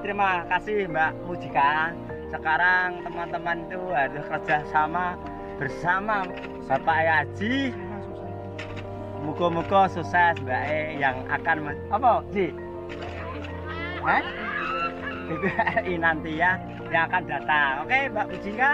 Terima kasih Mbak Mujika. Sekarang teman-teman itu harus kerja sama bersama Bapak Yaji. Muka-muka sukses Mbak E yang akan apa sih? Eh? BBRI nanti ya yang akan datang. Oke, Mbak Mujika.